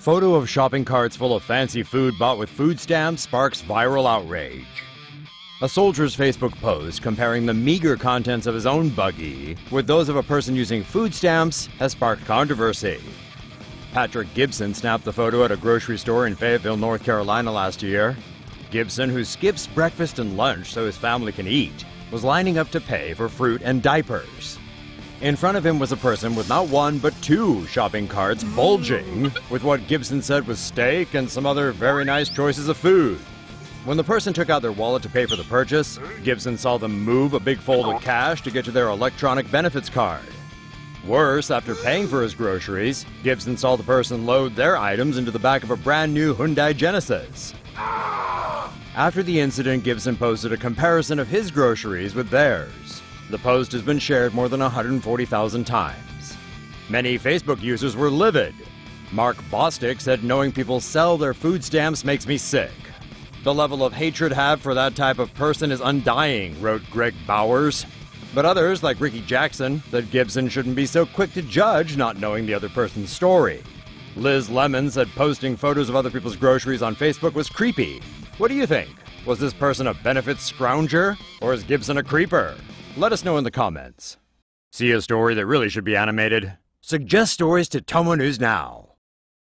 Photo of shopping carts full of fancy food bought with food stamps sparks viral outrage. A soldier's Facebook post comparing the meager contents of his own buggy with those of a person using food stamps has sparked controversy. Patrick Gibson snapped the photo at a grocery store in Fayetteville, North Carolina last year. Gibson, who skips breakfast and lunch so his family can eat, was lining up to pay for fruit and diapers. In front of him was a person with not one but two shopping carts bulging with what Gibson said was steak and some other very nice choices of food. When the person took out their wallet to pay for the purchase, Gibson saw them move a big fold of cash to get to their electronic benefits card. Worse, after paying for his groceries, Gibson saw the person load their items into the back of a brand new Hyundai Genesis. After the incident, Gibson posted a comparison of his groceries with theirs. The post has been shared more than 140,000 times. Many Facebook users were livid. Mark Bostic said knowing people sell their food stamps makes me sick. The level of hatred have for that type of person is undying, wrote Greg Bowers. But others, like Ricky Jackson, said Gibson shouldn't be so quick to judge not knowing the other person's story. Liz Lemon said posting photos of other people's groceries on Facebook was creepy. What do you think? Was this person a benefit scrounger, or is Gibson a creeper? Let us know in the comments. See a story that really should be animated? Suggest stories to TomoNews Now.